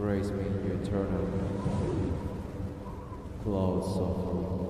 Raise me eternally. Close softly.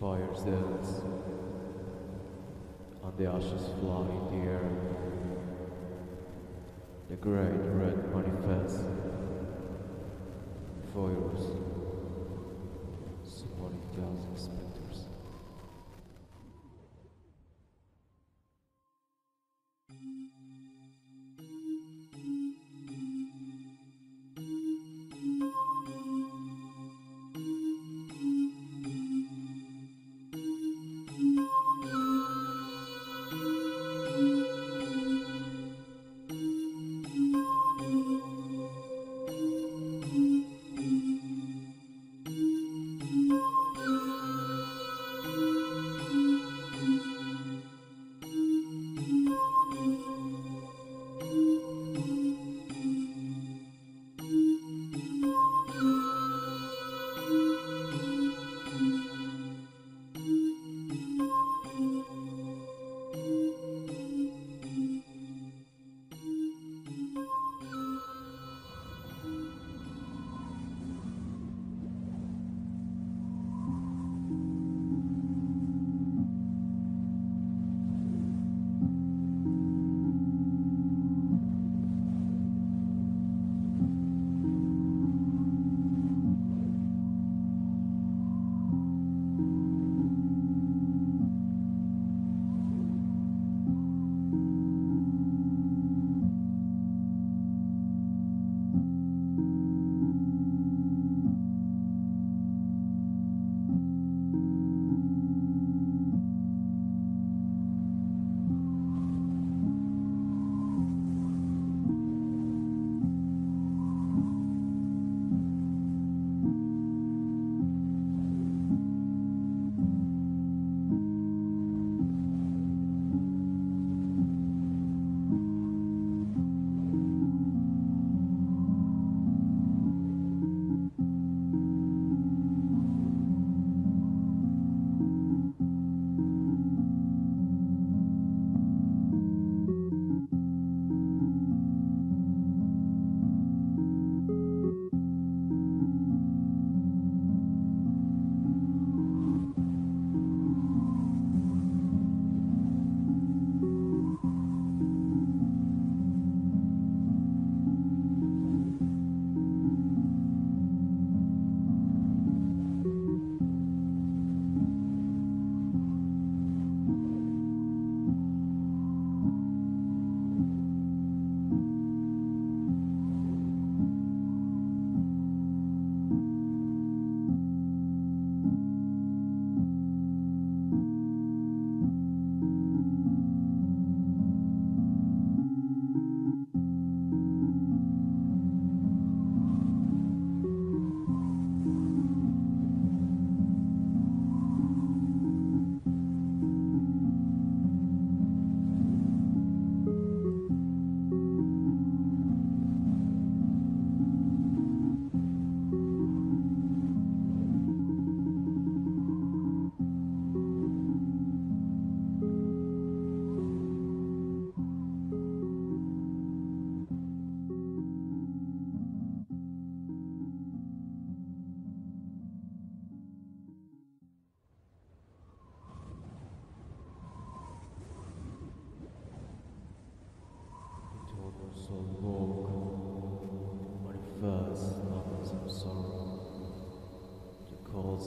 dance, and the ashes fly in the air. The great red manifest fires, summoning thousand specters.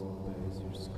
Manifest numbers